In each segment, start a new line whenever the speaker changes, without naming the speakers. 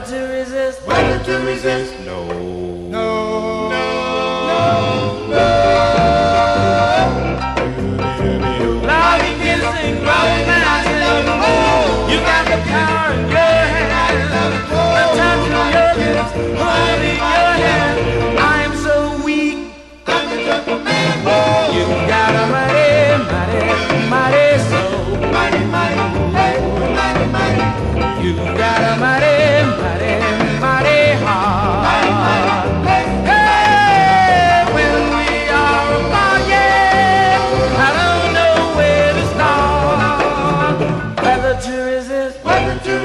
Whether to resist, whether to resist, no.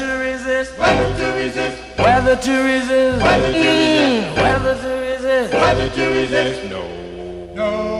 to resist, whether to resist, Whether to resist, Whether to resist, Whether to resist, mm. Whether to resist, no, no.